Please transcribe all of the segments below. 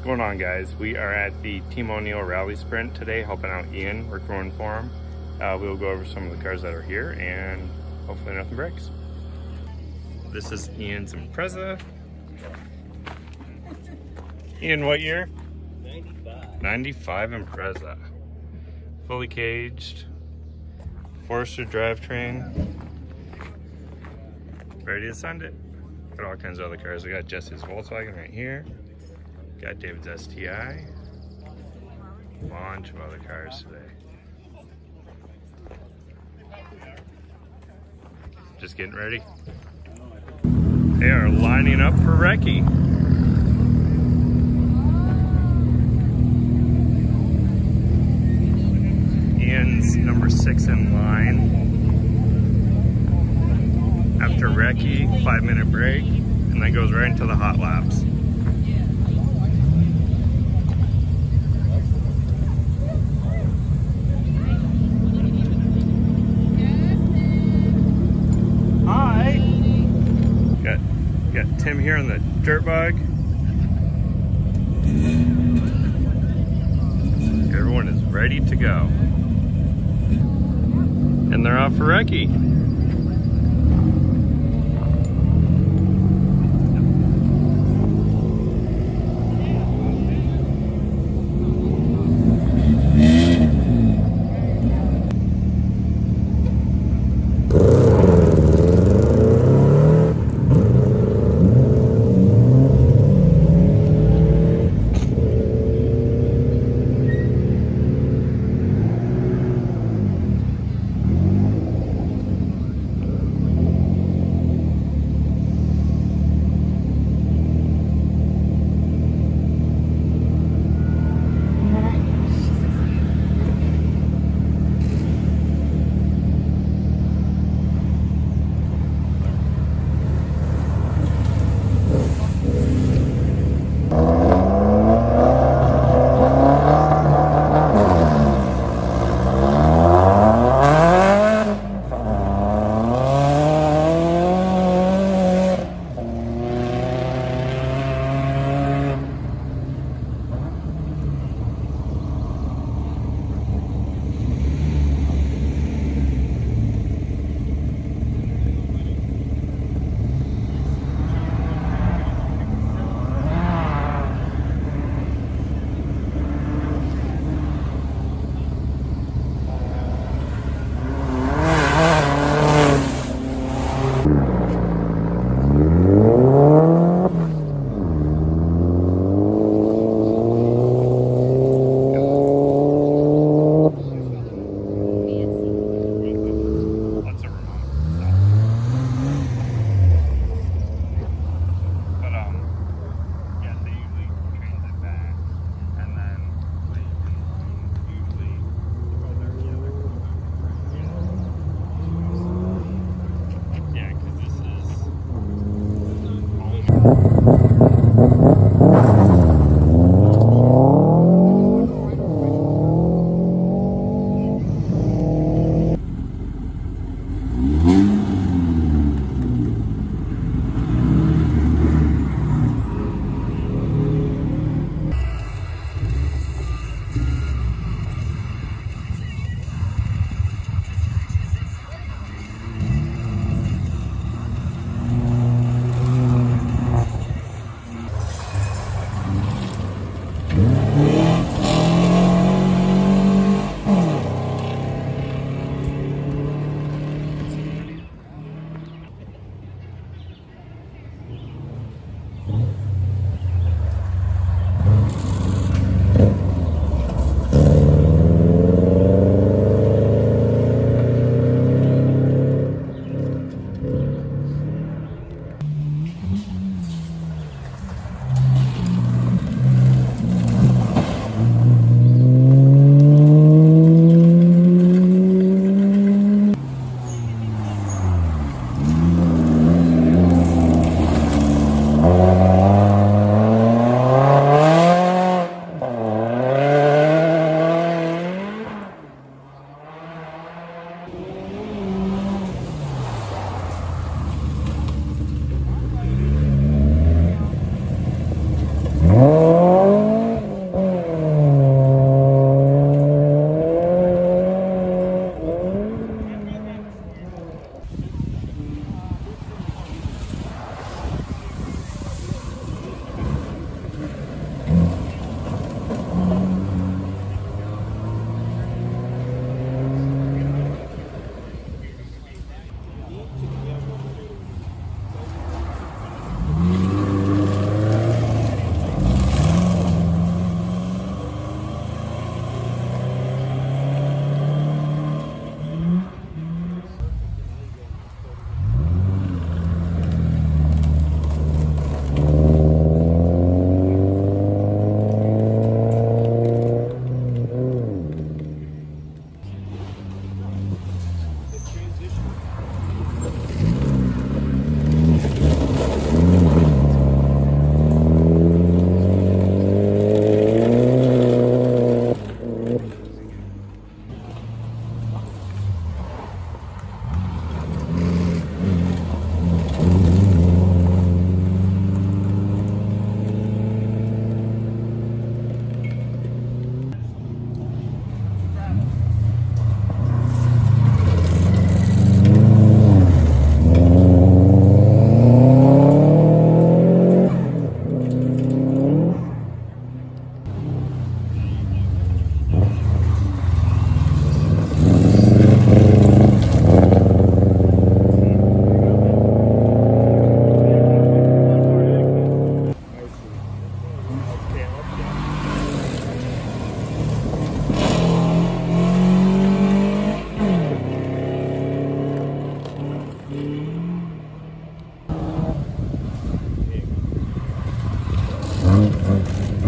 What's going on guys? We are at the Team O'Neil Rally Sprint today helping out Ian. We're crewing for him. Uh, we'll go over some of the cars that are here and hopefully nothing breaks. This is Ian's Impreza. Ian, what year? 95. 95 Impreza. Fully caged. Forester drivetrain. Ready to send it. Got all kinds of other cars. We got Jesse's Volkswagen right here. Got David's STI. Bunch of other cars today. Just getting ready. They are lining up for recce. Ian's number six in line. After recce, five minute break, and then goes right into the hot laps. Hi. Got got Tim here on the dirt. Everyone is ready to go. And they're off for recce.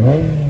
Hum.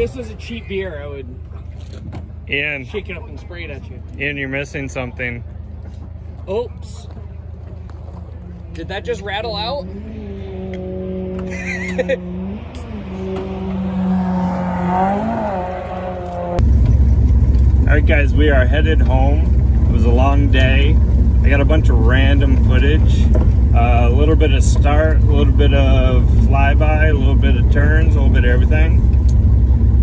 This was a cheap beer, I would Ian, shake it up and spray it at you. Ian, you're missing something. Oops. Did that just rattle out? All right, guys, we are headed home. It was a long day. I got a bunch of random footage. Uh, a little bit of start, a little bit of flyby, a little bit of turns, a little bit of everything.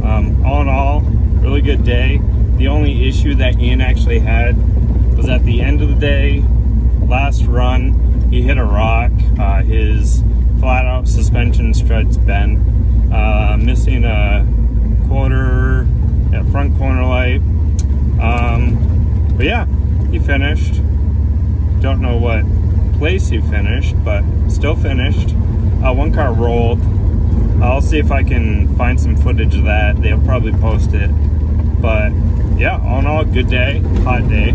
Um, all in all, really good day. The only issue that Ian actually had was at the end of the day, last run, he hit a rock. Uh, his flat out suspension struts bent, uh, missing a quarter, yeah, front corner light. Um, but yeah, he finished. Don't know what place he finished, but still finished. Uh, one car rolled. I'll see if I can find some footage of that. They'll probably post it. But yeah, all in all, good day, hot day.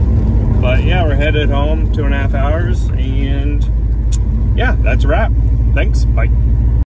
But yeah, we're headed home two and a half hours, and yeah, that's a wrap. Thanks. Bye.